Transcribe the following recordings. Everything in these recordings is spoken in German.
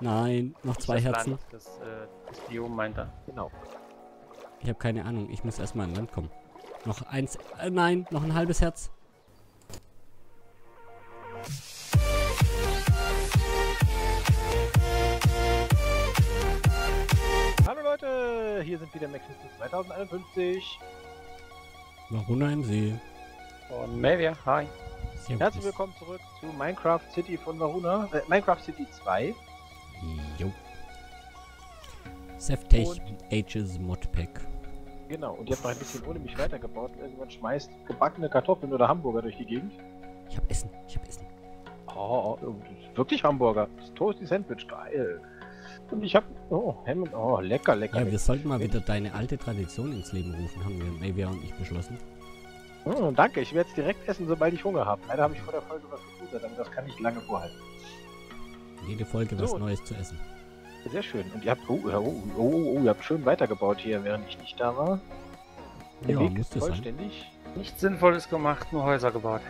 Nein, noch zwei das Herzen. Land, das, äh, das Biom meint er. Genau. Ich habe keine Ahnung. Ich muss erstmal an Land kommen. Noch eins. Äh, nein, noch ein halbes Herz. Hallo Leute, hier sind wieder Max 2051. Varuna im See. Und Mavia, hi. Herzlich willkommen zurück zu Minecraft City von Varuna. Äh, Minecraft City 2. Jo. Seftech Ages Modpack. Genau, und ihr habt noch ein bisschen ohne mich weitergebaut und irgendwann schmeißt gebackene Kartoffeln oder Hamburger durch die Gegend. Ich hab Essen. Ich hab Essen. Oh, oh, ist wirklich Hamburger. Das Toasty Sandwich, geil. Und ich hab, oh, Ham und, oh, lecker, lecker. Ja, wir sollten mal wieder deine alte Tradition ins Leben rufen, haben wir Mavia und ich beschlossen. Oh, danke, ich werde es direkt essen, sobald ich Hunger habe. Leider habe ich vor der Folge was gefuttert, aber das kann ich lange vorhalten. Jede Folge was So. Neues zu essen. Sehr schön. Und ihr habt, oh, oh, oh, oh, oh, ihr habt schön weitergebaut hier, während ich nicht da war. Der Ja, Weg ist musste sein. vollständig. Nichts Sinnvolles gemacht, nur Häuser gebaut.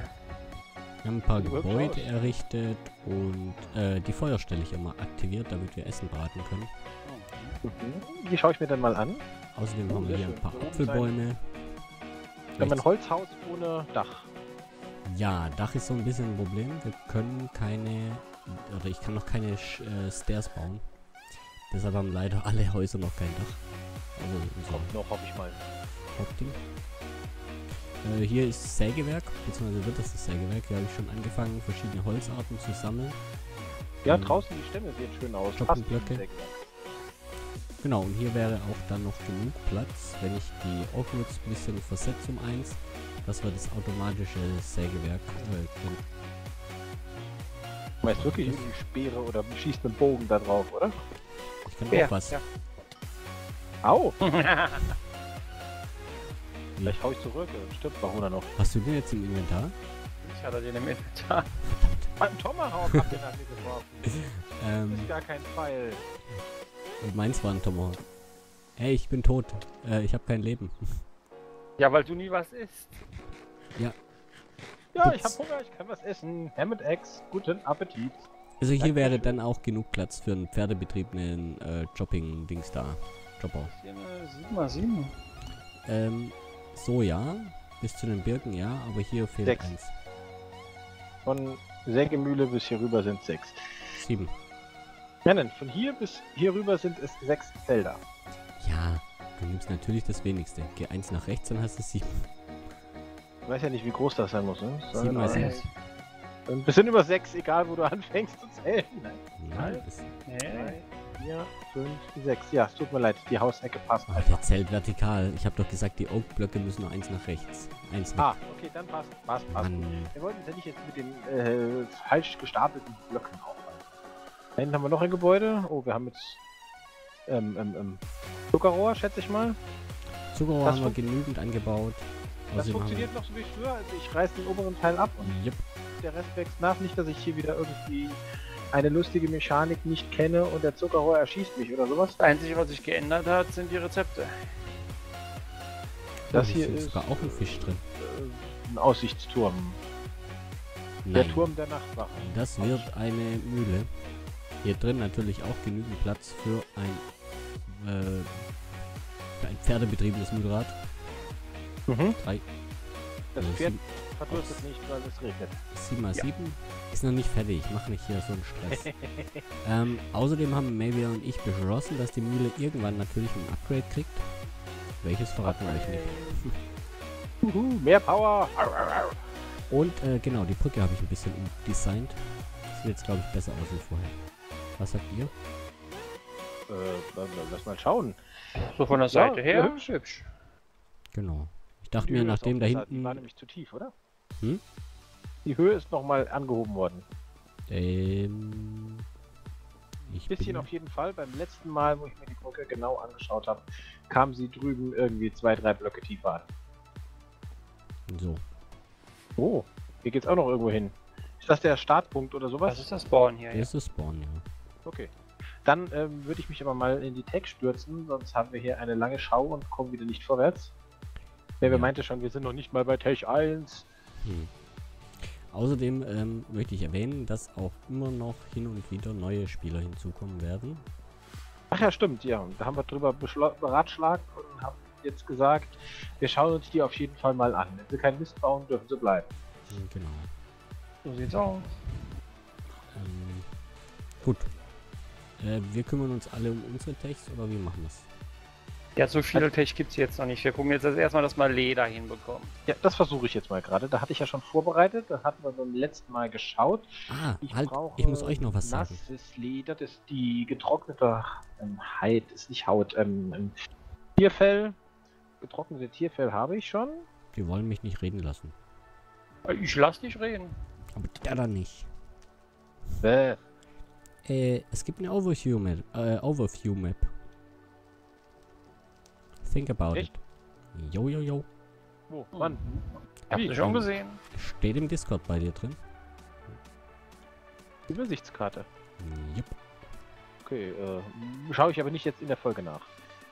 Wir haben ein paar Sieht Gebäude aus. errichtet und äh, die Feuerstelle ich immer aktiviert, damit wir Essen braten können. Mhm. Die schaue ich mir dann mal an. Außerdem Oh, haben wir hier ein schön. paar Hier oben Apfelbäume. Wir haben ein Holzhaus ohne Dach. Ja, Dach ist so ein bisschen ein Problem. Wir können keine, oder ich kann noch keine äh, Stairs bauen. Deshalb haben leider alle Häuser noch kein Dach. Also so Kommt noch, hoffe ich mal. Hauptding. Äh, hier ist Sägewerk, beziehungsweise wird das das Sägewerk. Hier habe ich schon angefangen, verschiedene Holzarten zu sammeln. Ja, Ähm, draußen die Stämme sehen schön aus. Sägewerk. Genau, und hier wäre auch dann noch genug Platz, wenn ich die Oakwoods ein bisschen versetze um eins, dass wir das automatische Sägewerk äh, weißt wirklich irgendwie Speere oder schießt mit dem Bogen da drauf, oder? Ich kann Ja, auch was. ja. Au! Vielleicht hau ich zurück. äh, Stimmt, Barona noch. Hast du den jetzt im Inventar? Ich hatte den im Inventar. Ein Tomahawk habt ihr nach mir geworfen. Das Ähm, ist gar kein Pfeil. und meins war ein Tomahawk. Hey, ich bin tot. Äh, ich habe kein Leben. Ja, weil du nie was isst. Ja, ich Ups. hab Hunger, ich kann was essen. Ham and Eggs, guten Appetit. Also hier Dankeschön. wäre dann auch genug Platz für einen pferdebetriebenen äh, Chopping-Dings da. Chopper. Hier eine 7x7. Ähm, so ja. Bis zu den Birken ja, aber hier fehlt Sechs. eins. Von Sägemühle bis hier rüber sind sechs. Sieben. Nein, nein, von hier bis hier rüber sind es sechs Felder. Ja, du nimmst natürlich das wenigste. Geh eins nach rechts, dann hast du sieben. Ich weiß ja nicht, wie groß das sein muss, ne? Sieben mal Sondern- sechs. Ein bisschen über sechs, egal wo du anfängst zu zählen. Nein. Ja. Drei, vier, fünf, sechs. Ja, es tut mir leid, die Hausecke passt oh, der zählt vertikal. Ich habe doch gesagt, die Oak-Blöcke müssen nur eins nach rechts. Eins nach. Ah, okay, dann passt, passt, passt. Mann. Wir wollten uns ja nicht jetzt mit den äh, falsch gestapelten Blöcken aufhalten. Da hinten haben wir noch ein Gebäude. Oh, wir haben jetzt ähm, ähm, ähm, Zuckerrohr, schätze ich mal. Zuckerrohr Das haben wir genügend angebaut. Das funktioniert noch so wie früher. Also ich reiß den oberen Teil ab und Jupp. der Rest wächst nach. Nicht, dass ich hier wieder irgendwie eine lustige Mechanik nicht kenne und der Zuckerrohr erschießt mich oder sowas. Das Einzige, was sich geändert hat, sind die Rezepte. Das hier ist sogar auch ein Fisch drin. äh, ein Aussichtsturm. Der Nein, Turm der Nachtwache. das wird eine Mühle. Hier drin natürlich auch genügend Platz für ein, äh, für ein pferdebetriebenes Mühlrad. Mhm. Drei, Das also Pferd sieben, verdurstet nicht, weil es regnet. 7 mal Ja. 7 ist noch nicht fertig. Ich mache nicht hier so einen Stress. ähm, außerdem haben Mavia und ich beschlossen, dass die Mühle irgendwann natürlich ein Upgrade kriegt. Welches verraten wir euch nicht. Juhu, mehr Power! Und äh, genau, die Brücke habe ich ein bisschen umdesignt. Sieht jetzt, glaube ich, besser aus als vorher. Was sagt ihr? Äh, lass mal schauen. So von der Ja, Seite sehr her. hübsch. hübsch. Genau. Ich dachte Die mir, ist nachdem da hinten... Die war nämlich zu tief, oder? Hm? Die Höhe ist nochmal angehoben worden. Ähm, ich Bisschen bin, auf jeden Fall. Beim letzten Mal, wo ich mir die Brücke genau angeschaut habe, kam sie drüben irgendwie zwei, drei Blöcke tiefer an. So. Oh, hier geht's auch noch irgendwo hin. Ist das der Startpunkt oder sowas? Was ist das Spawn hier? Hier ist das Spawn, ja. Okay. Dann ähm, würde ich mich aber mal in die Tech stürzen, sonst haben wir hier eine lange Schau und kommen wieder nicht vorwärts. Wer Ja. meinte schon, wir sind noch nicht mal bei Tech 1. Hm. Außerdem ähm, möchte ich erwähnen, dass auch immer noch hin und wieder neue Spieler hinzukommen werden. Ach ja, stimmt, ja. Da haben wir drüber beratschlagt und haben jetzt gesagt, wir schauen uns die auf jeden Fall mal an. Wenn sie keinen Mist bauen, dürfen sie bleiben. Hm, Genau. So sieht's aus. Ähm, gut. Äh, wir kümmern uns alle um unsere Techs oder wie machen es? Ja, so viel Tech gibt's jetzt noch nicht. Wir gucken jetzt erstmal, dass wir Leder hinbekommen. Ja, das versuche ich jetzt mal gerade. Da hatte ich ja schon vorbereitet. Da hatten wir beim letzten Mal geschaut. Ah, Ich halt, brauche ich muss euch noch was sagen. nasses Leder, das die getrocknete ähm, Haut, ist nicht Haut, ähm, ähm, Tierfell. Getrocknete Tierfell habe ich schon. Die wollen mich nicht reden lassen. Ich lass dich reden. Aber der da nicht. Bäh. Äh, es gibt eine Overview Map. Äh, Overview Map. Think about Echt? it. Jo, jo, jo. Wo? Wann? Habt Wie? ihr schon gesehen? Steht im Discord bei dir drin. Übersichtskarte. Jupp. Okay, äh, schaue ich aber nicht jetzt in der Folge nach.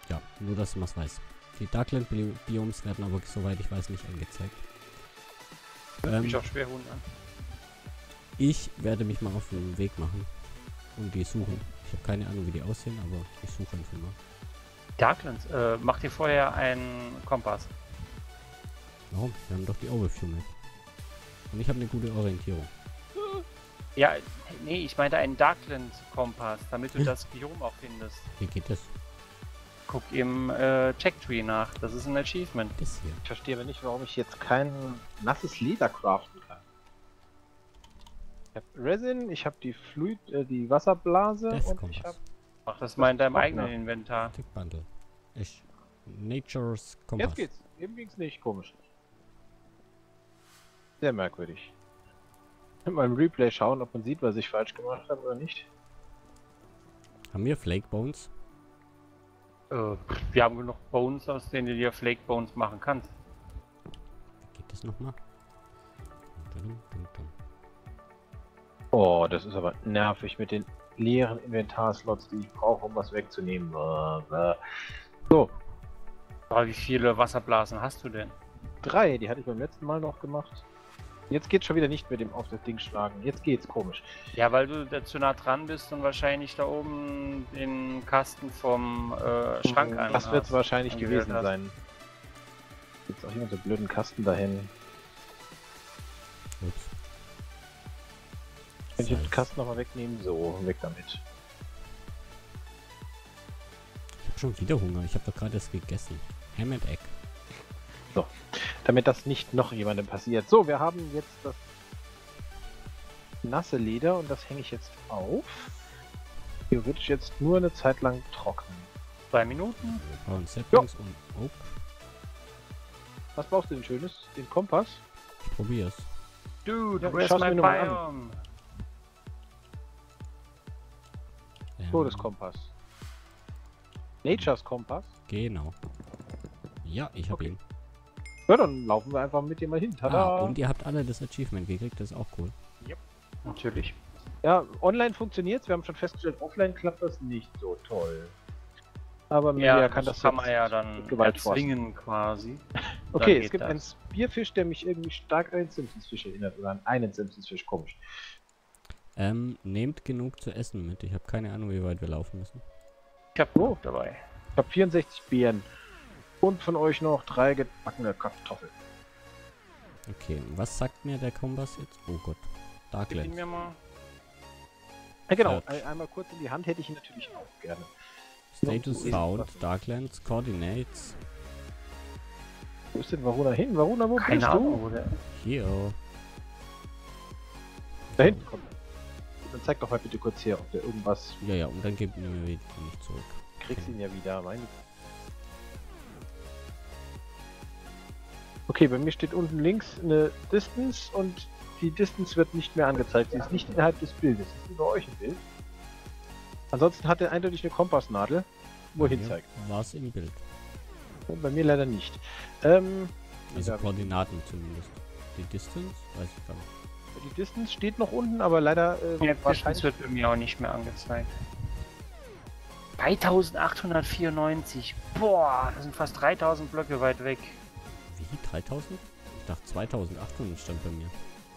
Ja, nur dass man es weiß. Die Darkland Bi- Biomes werden aber, soweit ich weiß, nicht angezeigt. Ähm, Mich auch schwer wundern. ich werde mich mal auf den Weg machen und die suchen. Ich habe keine Ahnung, wie die aussehen, aber ich suche einfach mal. Darklands, äh, mach dir vorher einen Kompass. Warum? Wir haben doch die Overview Map. Und ich habe eine gute Orientierung. Ja, nee, ich meinte einen Darkland-Kompass, damit du Hm. das Biom auch findest. Wie geht das? Guck im äh, Checktree nach. Das ist ein Achievement. Das hier. Ich verstehe aber nicht, warum ich jetzt kein nasses Leder craften kann. Ich habe Resin, ich habe die Fluid, äh, die Wasserblase Das und Kompass. ich habe. Mach das mal in deinem eigenen Inventar. Tick Bundle. Ich. Nature's Kompass. Jetzt geht's. Eben ging's nicht. Komisch. Sehr merkwürdig. Mal im Replay schauen, ob man sieht, was ich falsch gemacht habe oder nicht. Haben wir Flake Bones? Äh, wir haben genug Bones, aus denen du dir Flake Bones machen kannst. Wie geht das nochmal? Oh, das ist aber nervig mit den leeren Inventarslots, die ich brauche, um was wegzunehmen. Äh, äh. So, Aber wie viele Wasserblasen hast du denn? drei, die hatte ich beim letzten Mal noch gemacht. Jetzt geht's schon wieder nicht mit dem auf das Ding schlagen. Jetzt geht's komisch. Ja, weil du da zu nah dran bist und wahrscheinlich da oben den Kasten vom äh, Schrank an. Das wird es hast. wahrscheinlich gewesen hast. sein. Jetzt auch jemand so blöden Kasten dahin. Wenn ich den. Kasten nochmal wegnehmen, so, weg damit. Ich habe schon wieder Hunger. Ich habe doch gerade erst gegessen. Ham and Egg. Damit das nicht noch jemandem passiert. So, wir haben jetzt das nasse Leder und das hänge ich jetzt auf. Theoretisch jetzt nur eine Zeit lang trocknen. Zwei Minuten? Brauchen Saplings und Oak. Was brauchst du denn Schönes? Den Kompass? Ich probier's. Dude, Ja, where's my mal an. Todeskompass. Nature's Kompass? Genau. Ja, ich habe Okay. ihn. Ja, dann laufen wir einfach mit dir mal hin. Tada! Ah, und ihr habt alle das Achievement gekriegt, das ist auch cool. Natürlich. Ja, online funktioniert's. Wir haben schon festgestellt, offline klappt das nicht so toll. Aber Melia Ja, kann das das kann man ja dann erzwingen quasi. Okay, es gibt geht einen das. Spearfisch, der mich irgendwie stark an den Simpsons-Fisch erinnert. Oder an einen Simpsons-Fisch, komisch. Ähm, nehmt genug zu essen mit. Ich habe keine Ahnung, wie weit wir laufen müssen. Ich hab Oh. dabei. Ich habe 64 Beeren. Und von euch noch drei gebackene Kartoffeln. Okay, was sagt mir der Kompass jetzt? Oh Gott. Ihn Darklands. mir mal. Ja, genau. Search. Ein, einmal kurz in die Hand hätte ich ihn natürlich auch gerne. Status found? Darklands, Coordinates. Wo ist denn Varuna hin? Varuna, wo Keine bist Ahnung, du? wo der. Hier. Da hinten kommt er. Dann zeig doch mal bitte kurz her, ob der irgendwas... Ja, ja, und dann ihr mir nicht zurück. Kriegst ihn ja wieder, meine... Okay, bei mir steht unten links eine Distance und die Distance wird nicht mehr angezeigt. Sie ist nicht innerhalb des Bildes. Ist bei euch im Bild? Ansonsten hat er eindeutig eine Kompassnadel, wohin Hier zeigt. War es im Bild. Und bei mir leider nicht. Ähm, Also. Koordinaten zumindest. Die Distance? Weiß ich gar nicht. Die Distance steht noch unten, aber leider äh, Ja, wahrscheinlich... wird bei mir auch nicht mehr angezeigt. 3894. Boah, das sind fast 3000 Blöcke weit weg. Wie? 3000? Ich dachte 2800 stand bei mir.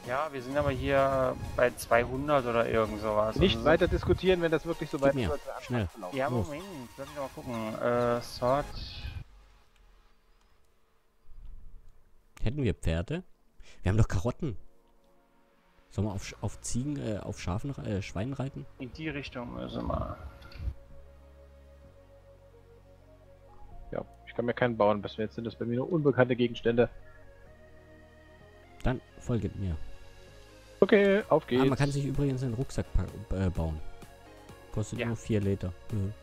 Ja, wir sind aber hier bei 200 oder irgend sowas. Nicht Also weiter diskutieren, wenn das wirklich so weit mir. ist, Schnell. Ja, Los. Moment, lass mich mal gucken. Äh, Sort. Hätten wir Pferde? Wir haben doch Karotten. Sollen wir auf, auf Ziegen, äh, auf Schafen, re- äh, Schweinen reiten? In die Richtung müssen wir. Ja, ich kann mir keinen bauen. Bis jetzt sind das bei mir nur unbekannte Gegenstände. Dann folget mir. Okay, auf Ah, geht's. man kann sich übrigens einen Rucksack äh, bauen. Kostet Ja. nur 4 Liter. Mhm.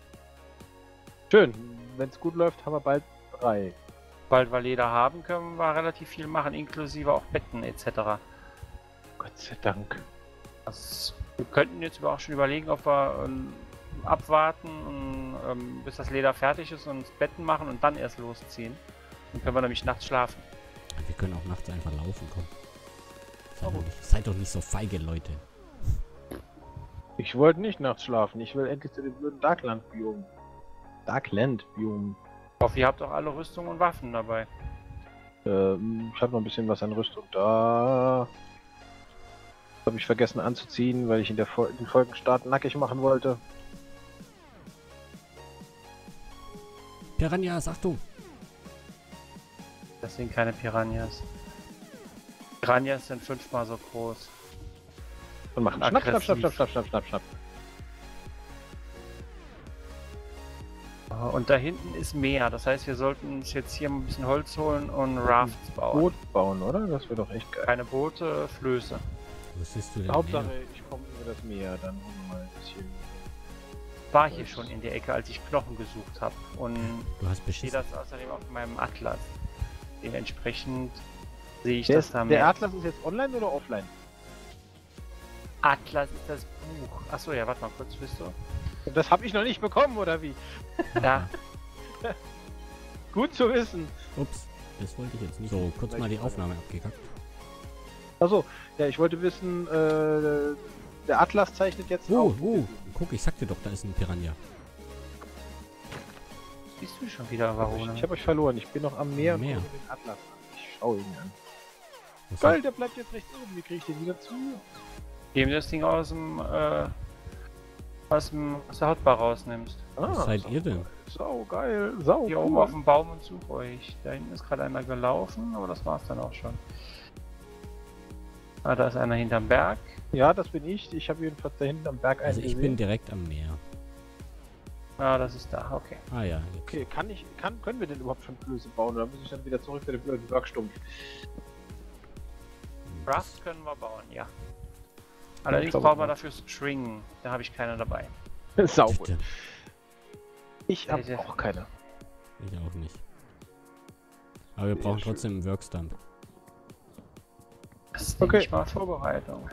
Schön. Wenn es gut läuft, haben wir bald drei. Bald wir Leder haben, können wir relativ viel machen, inklusive auch Betten etc. Gott sei Dank. Das, wir könnten jetzt aber auch schon überlegen, ob wir ähm, abwarten, und, ähm, bis das Leder fertig ist und Betten machen und dann erst losziehen. Dann können wir nämlich nachts schlafen. Wir können auch nachts einfach laufen, komm. Seid, Oh. doch nicht, seid doch nicht so feige, Leute. Ich wollte nicht nachts schlafen. Ich will endlich zu dem blöden Darkland-Biom. Darkland-Biom. Ich hoffe, ihr habt auch alle Rüstung und Waffen dabei. Ähm, ich habe noch ein bisschen was an Rüstung da. Habe ich vergessen anzuziehen, weil ich in der Fol den Folgenstart nackig machen wollte. Piranhas, Achtung! Das sind keine Piranhas. Piranhas sind fünfmal so groß. Und machen schnapp, schnapp, schnapp, aggressiv. schnapp, schnapp, schnapp, schnapp. Und da hinten ist Meer. Das heißt, wir sollten uns jetzt hier ein bisschen Holz holen und Rafts bauen. Boot bauen, oder? Das wäre doch echt geil. Keine Boote, Flöße. Wo siehst du denn Hauptsache, her? ich komme über das Meer, dann holen wir mal ein bisschen. War hier schon in der Ecke, als ich Knochen gesucht habe. Und Du hast sehe beschissen. das außerdem auf meinem Atlas. Dementsprechend sehe ich Der, das ist, da der mehr. Atlas ist jetzt online oder offline? Atlas ist das Buch. Achso, ja, warte mal kurz, bist du? Das habe ich noch nicht bekommen, oder wie? Da. Gut zu wissen. Ups, das wollte ich jetzt nicht. So, kurz mal die Aufnahme abgekackt. Achso, ja, ich wollte wissen, äh, der Atlas zeichnet jetzt Oh, auf. oh, guck, ich sagte doch, da ist ein Piranha. Siehst du schon wieder, Varone? Ich habe euch verloren. Ich bin noch am Meer, Meer. und den Atlas an. Ich schaue ihn an. Was Geil, der bleibt jetzt rechts oben. Wie kriege ich den wieder zu? Indem du das Ding aus dem, äh, aus, dem, aus der Hotbar rausnimmst. Was seid ihr denn? geil. Sau geil. Sau Hier cool. oben auf dem Baum und suche euch. Da hinten ist gerade einer gelaufen, aber das war's dann auch schon. Ah, da ist einer hinterm Berg. Ja, das bin ich. Ich habe jedenfalls da hinten am Berg einen Also ich bin gesehen. direkt am Meer. Ah, das ist da, okay. Ah ja, jetzt. Okay, kann ich, kann, können wir denn überhaupt schon Flöße bauen? Oder muss ich dann wieder zurück zu dem blöden Bergstumpf? Rust können wir bauen, ja. Allerdings brauchen wir dafür String. Da habe ich keine dabei. Sau gut. Ich habe auch keine. Ich auch nicht. Aber wir brauchen trotzdem einen Workstump. Das ist Okay. mal Vorbereitung.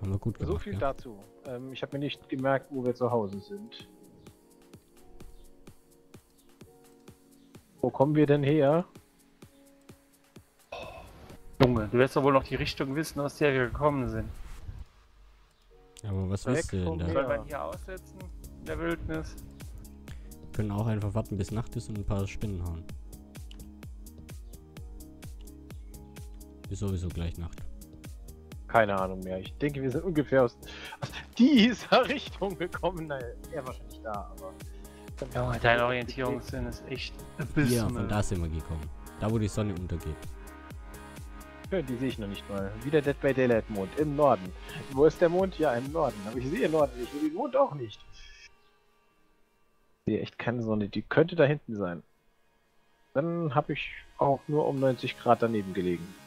Haben wir gut gemacht, So viel ja? dazu. Ähm, ich habe mir nicht gemerkt, wo wir zu Hause sind. Wo kommen wir denn her? Junge, du wirst doch wohl noch die Richtung wissen, aus der wir gekommen sind. Aber was Weg willst du denn da? Wir ihn hier aussetzen? In der Wildnis? Wir können auch einfach warten bis Nacht ist und ein paar Spinnen hauen. Ist sowieso gleich Nacht. Keine Ahnung mehr. Ich denke, wir sind ungefähr aus, aus dieser Richtung gekommen. Naja, er wahrscheinlich da, aber. Ja, dein Orientierungssinn ist echt Hier, abysmal. von da sind wir gekommen. Da, wo die Sonne untergeht. Ja, die sehe ich noch nicht mal. Wieder Dead by Daylight Mond im Norden. Wo ist der Mond? Ja, im Norden. Aber ich sehe Norden nicht. Ich sehe den Mond auch nicht. Ich sehe echt keine Sonne. Die könnte da hinten sein. Dann habe ich auch nur um 90 Grad daneben gelegen.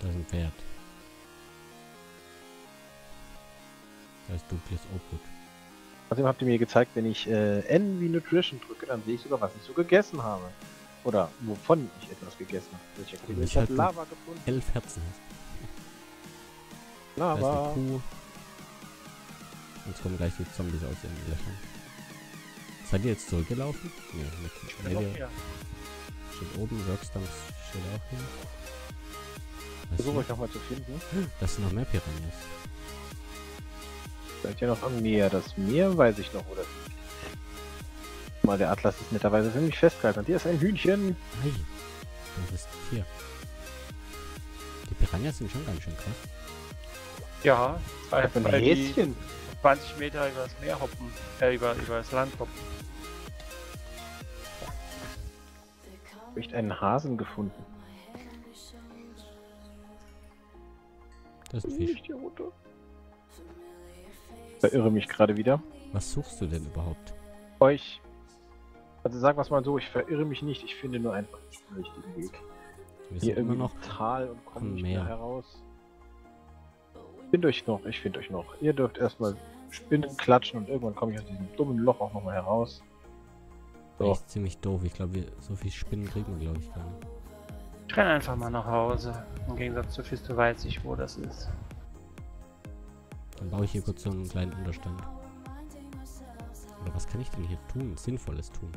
Da ist ein Pferd. Da ist dunkles Obhut. Außerdem habt ihr mir gezeigt, wenn ich äh, N wie Nutrition drücke, dann sehe ich sogar, was ich so gegessen habe. Oder wovon ich etwas gegessen habe. Ich habe Ich ich hab hatte- Lava gefunden. Elf Herzen hast. Da ist Lava. eine Kuh. Jetzt kommen gleich die Zombies aus ihren Löchern. Seid ihr jetzt zurückgelaufen? Nee, mit, Ich bin wir- hier. steht oben, Workstumps steht auch hier. Versuche ich nochmal zu finden. Das sind noch mehr Piranhas. Seid ihr noch am Meer? Das Meer weiß ich noch, oder? Mal, der Atlas ist netterweise für mich festgehalten. Und hier ist ein Hühnchen. Ei, das ist hier. Piranhas sind schon ganz schön krass. Ja, weil, Ein weil die Häschen. 20 Meter über das Meer hoppen, äh, über, über das Land hoppen. Hab ich einen Hasen gefunden. Das ist ein Fisch. Hier runter. Verirre mich gerade wieder. Was suchst du denn überhaupt? Euch. Also sagen wir es mal so, ich verirre mich nicht, ich finde nur einfach nicht den richtigen Weg. Wir Hier sind immer irgendwie noch. Tal und komme am nicht mehr heraus. Find euch noch, ich finde euch noch. Ihr dürft erstmal Spinnen klatschen und irgendwann komme ich aus diesem dummen Loch auch nochmal heraus. So. Echt ziemlich doof. Ich glaube, wir- so viel Spinnen kriegen wir, glaube ich, gar nicht. Ich renn einfach mal nach Hause. Im Gegensatz zu Fisto weiß ich, wo das ist. Dann baue ich hier kurz so einen kleinen Unterstand. Oder was kann ich denn hier tun? Sinnvolles tun.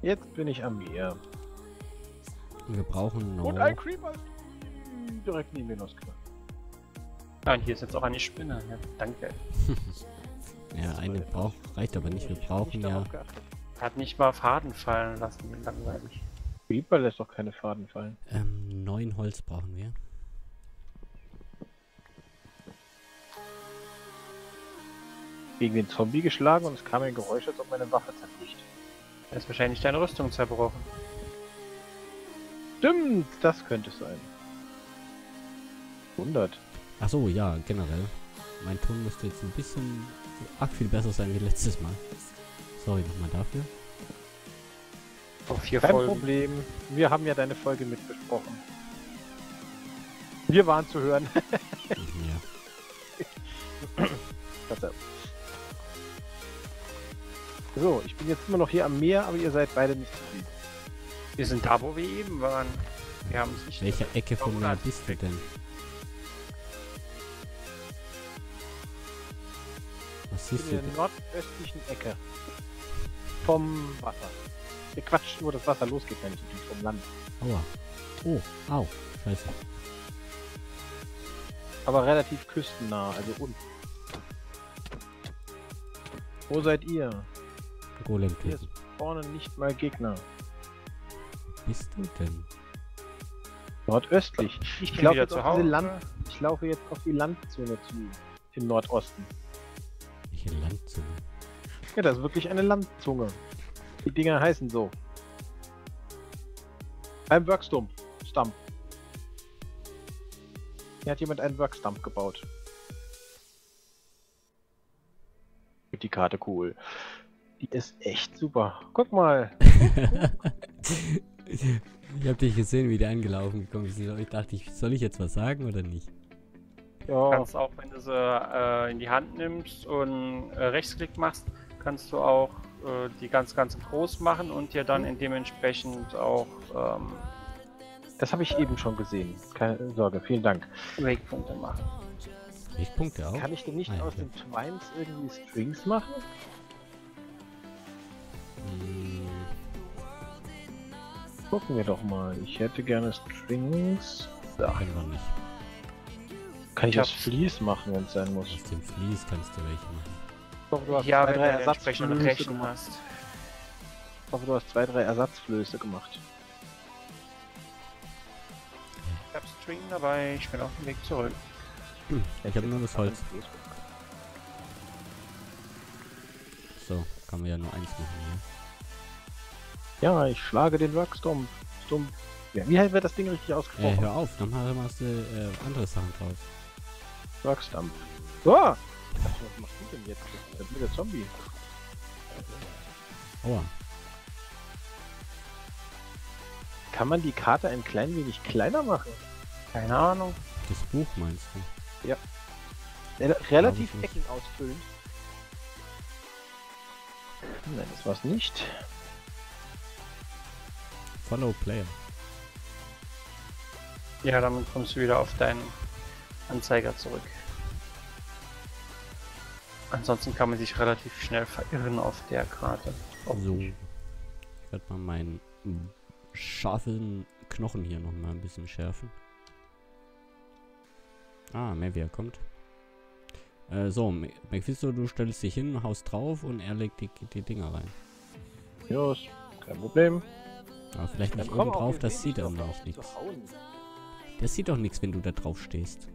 Jetzt bin ich am Meer. Wir brauchen noch. Und ein Creeper direkt neben mir losgegangen. Ah, und hier ist jetzt auch eine Spinne. Ja, danke. Ja, eine braucht, reicht aber nicht. Wir brauchen nicht ja. Hat nicht mal Faden fallen lassen, langweilig. Creeper lässt doch keine Faden fallen. Ähm, neun Holz brauchen wir. Gegen den Zombie geschlagen und es kam ein Geräusch, als ob meine Waffe zerbricht. Da ist wahrscheinlich deine Rüstung zerbrochen. Stimmt, das könnte es sein. 100. Ach so, ja, generell. Mein Ton müsste jetzt ein bisschen arg viel besser sein wie letztes Mal. Sorry nochmal dafür. Vor vier Kein Folgen. Problem. Wir haben ja deine Folge mitbesprochen. Wir waren zu hören. ja. So, ich bin jetzt immer noch hier am Meer, aber ihr seid beide nicht zufrieden. Wir sind da, wo wir eben waren. Wir haben es nicht. Welche Ecke vom Meer bist du denn? Was siehst bin du in denn? der nordöstlichen Ecke. Vom Wasser. Äh, Quatsch, wo das Wasser losgeht, wenn ich natürlich vom Land. Aua. Oh, au. Scheiße. Aber relativ küstennah, also unten. Wo seid ihr? Golem Hier vorne nicht mal Gegner. Wo bist du denn? Nordöstlich. Ich Ich laufe jetzt zu auf diese Land. Ich laufe jetzt auf die Landzone zu. Im Nordosten. Welche Landzunge? Ja, das ist wirklich eine Landzunge. Die Dinger heißen so. Ein Workstump. Stump. Hier hat jemand einen Workstump gebaut. Wird die Karte cool. Die ist echt super. Guck mal. ich habe dich gesehen, wie du angelaufen gekommen bist. Ich dachte, ich, soll ich jetzt was sagen oder nicht? Du Ja, kannst auch, wenn du sie äh, in die Hand nimmst und äh, Rechtsklick machst, kannst du auch äh, die ganz, ganz groß machen und dir dann in dementsprechend auch ähm, das habe ich eben schon gesehen. Keine Sorge, vielen Dank. Wegpunkte machen. Richtpunkte auch? Kann ich denn nicht Ah, ja, aus den Twines irgendwie Strings machen? Hm, Gucken wir doch mal. Ich hätte gerne Strings. Da. können wir nicht. Kann ich aus hab's. Vlies machen, wenn es sein muss. Aus dem Vlies kannst du welche machen. Ich hoffe, du hast Ja, zwei, drei Ersatzflöße gemacht. hoffe, du hast zwei, drei Ersatzflöße gemacht. String dabei, ich bin auf dem Weg zurück. Hm, ich habe nur das Holz. So, kann man ja nur eins machen hier. Ja, ich schlage den Workstump. Stump. Ja, wie wird das Ding richtig Äh, ausgesprochen? hör auf, dann machst du äh, andere Sachen draus. Workstump. So! Was machst du denn jetzt? Das ist der Zombie. Aua. Kann man die Karte ein klein wenig kleiner machen? Keine Ahnung. Das Buch meinst du? Re relativ ich nicht. Ecken ausfüllen. Nein, das war's nicht. Follow Player. Ja, damit kommst du wieder auf deinen Anzeiger zurück. Ansonsten kann man sich relativ schnell verirren auf der Karte. So. Ich werde mal meinen scharfen Knochen hier noch mal ein bisschen schärfen. Ah, Mevia kommt. Äh, so, Mephisto, du stellst dich hin, haust drauf und er legt die, die Dinger rein. Los, kein Problem. Aber vielleicht nicht oben auch, drauf, das sieht dann auf nichts. Das sieht doch nichts, wenn du da drauf stehst.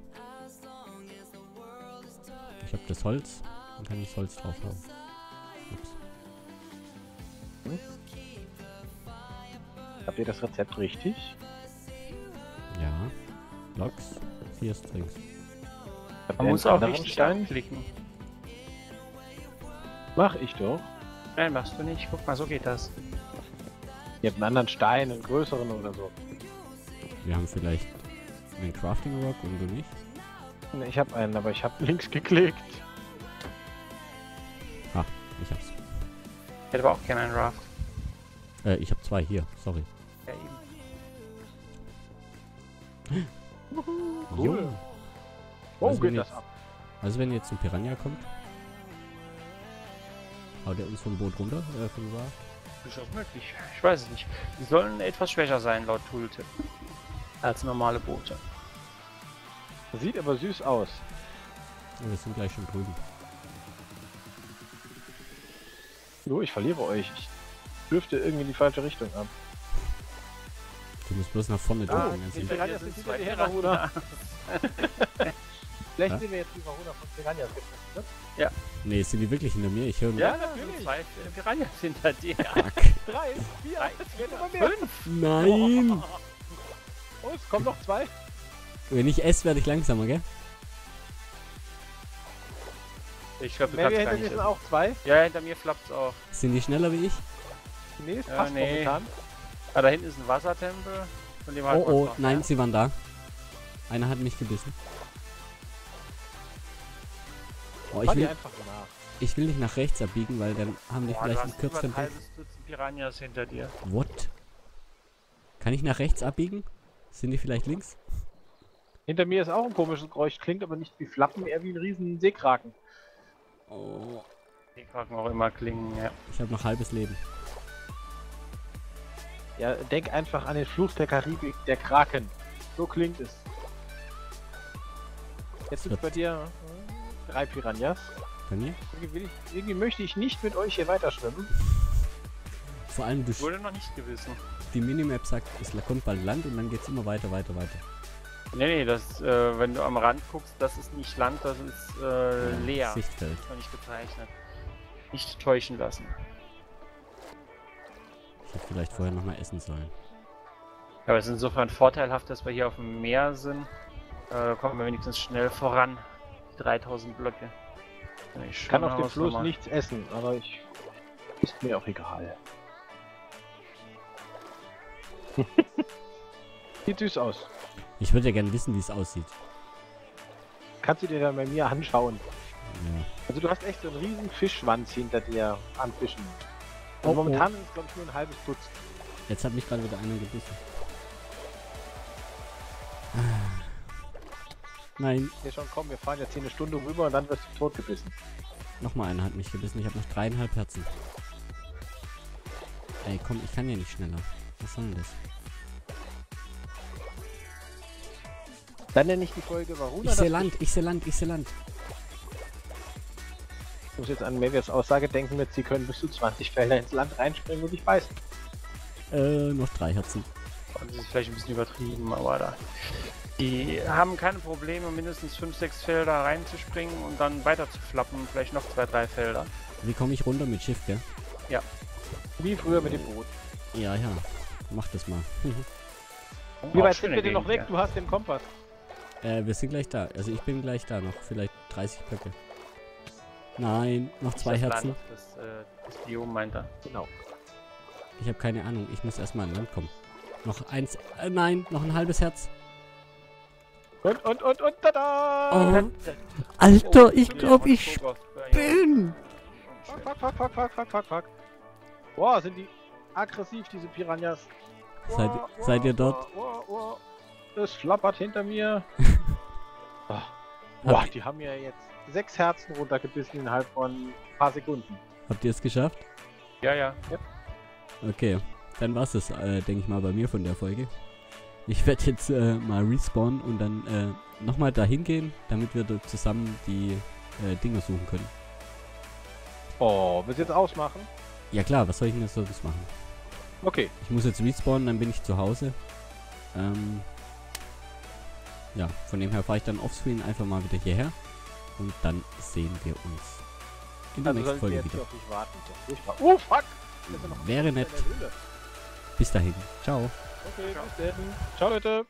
Ich habe das Holz. Dann kann ich das Holz drauf haben. Ups. Habt ihr das Rezept richtig? Ja. Loks. Strings. Habt Man muss auch richtig Stein? anklicken. Mach ich doch. Nein, machst du nicht. Guck mal, so geht das. Ihr habt einen anderen Stein, einen größeren oder so. Wir haben vielleicht einen Crafting Rock und du nicht. Ne, Ich habe einen, aber ich habe links geklickt. Ich hab's. Ich hätte aber auch gerne einen Raft. Äh, ich habe zwei hier. Sorry. Ja, eben. Cool. Oh, Also wenn geht das jetzt- ab. Also wenn jetzt ein Piranha kommt, haut er uns vom Boot runter, äh, vom Raft. Durchaus möglich. Ich weiß es nicht. Die sollen etwas schwächer sein, laut Tooltip. Als normale Boote. Sieht aber süß aus. Ja, wir sind gleich schon drüben. Jo, ich verliere euch. Ich dürfte irgendwie in die falsche Richtung ab. Du musst bloß nach vorne Ah, drücken. die sind- Piranhas sind hinter dir her, Rahuna. Vielleicht Ja? sehen wir jetzt die Varuna von Piranhas gefressen. Nee, sind die wirklich hinter mir? Ich höre nur. Ja, sind natürlich. Zwei Piranhas hinter dir. Fuck. Drei, vier, Drei, werden immer mehr. Fünf! Nein! Oh, es kommen noch zwei. Wenn ich esse, werde ich langsamer, gell? Ich glaube, du Mehr kannst hinter gar dir nicht. sind auch zwei. Ja, hinter mir flappt's auch. Sind die schneller wie ich? Nee, es Ja, passt nee. momentan. Ah, da hinten ist ein Wassertempel. Von dem Oh oh, noch nein, fern. sie waren da. Einer hat mich gebissen. Oh, ich will, einfach nach. ich will nicht nach rechts abbiegen, weil dann haben die Boah, vielleicht einen kürzeren Weg. Piranhas hinter dir. What? Kann ich nach rechts abbiegen? Sind die vielleicht links? Hinter mir ist auch ein komisches Geräusch. Klingt aber nicht wie Flappen, eher wie ein riesen Seekraken. Oh, Die Kraken auch immer klingen, ja. ich habe noch halbes Leben. Ja, denk einfach an den Fluch der Karibik, der Kraken. So klingt es. Jetzt sind bei dir äh, drei Piranhas. Irgendwie, ich, irgendwie möchte ich nicht mit euch hier weiterschwimmen. Vor allem durch Wurde noch nicht gewissen. die Minimap sagt, es kommt bald Land und dann geht's immer weiter, weiter, weiter. Nee, nee, das, äh, wenn du am Rand guckst, das ist nicht Land, das ist äh, leer. Sichtfeld. Ist noch nicht gezeichnet. Nicht täuschen lassen. Hätte vielleicht vorher noch mal essen sollen. Aber es ist insofern vorteilhaft, dass wir hier auf dem Meer sind. Äh, kommen wir wenigstens schnell voran. Die 3000 Blöcke. Kann ich kann auf dem Fluss nichts essen, aber ich. Ist mir auch egal. Sieht süß aus. Ich würde ja gerne wissen, wie es aussieht. Kannst du dir dann bei mir anschauen. Ja. Also du hast echt so einen riesen Fischschwanz hinter dir an Fischen. Oh, Und momentan ist es glaube ich nur ein halbes Dutzend. Jetzt hat mich gerade wieder einer gebissen. Ah. Nein, Hier schon, komm, wir fahren jetzt hier eine Stunde rüber und dann wirst du totgebissen. nochmal einer hat mich gebissen. Ich habe noch dreieinhalb Herzen. Ey, komm, ich kann ja nicht schneller. Was soll denn das? Dann nenne ich die Folge Varuna. Ich sehe Land, ich sehe Land, ich sehe Land. Ich muss jetzt an Mevias Aussage denken mit, sie können bis zu 20 Felder ins Land reinspringen und dich beißen. Äh, noch drei Herzen. Das ist vielleicht ein bisschen übertrieben, aber da. Die haben keine Probleme, mindestens 5, 6 Felder reinzuspringen und dann weiter zu flappen. Vielleicht noch 2, 3 Felder. Wie komme ich runter mit Schiff, gell? Wie früher mit dem Boot. Ja, ja. Mach das mal. Wie Auch weit sind wir denn noch weg? Du hast den Kompass. äh, wir sind gleich da. Also ich bin gleich da noch. Vielleicht 30 Blöcke. Nein, noch zwei das Herzen. Land, das, äh, das Biom meint er. Genau. Ich habe keine Ahnung. Ich muss erstmal an Land kommen. Noch eins. Äh, nein, noch ein halbes Herz. Und, und, und, und, tada! Oh. Alter, ich Ja, glaube, ich bin. Fuck, fuck, fuck, fuck, fuck, fuck, fuck, fuck. Boah, sind die aggressiv, diese Piranhas. Seid, seid ihr dort? wow, wow. Es flappert hinter mir. Ah. Boah, die haben mir jetzt sechs Herzen runtergebissen innerhalb von ein paar Sekunden. Habt ihr es geschafft? Ja, ja. Okay, dann war's es, äh, denke ich mal, bei mir von der Folge. Ich werde jetzt äh, mal respawnen und dann äh, nochmal dahin gehen, damit wir dort zusammen die äh, Dinge suchen können. Oh, willst du jetzt ausmachen? Ja klar, was soll ich denn jetzt sonst machen? Okay. Ich muss jetzt respawnen, dann bin ich zu Hause. Ähm, ja, von dem her fahre ich dann offscreen einfach mal wieder hierher. Und dann sehen wir uns in der Also nächsten Folge wieder. warten. Oh, fuck! Wäre nett. Bis dahin. Ciao. Okay, bis dann. Ciao, Leute.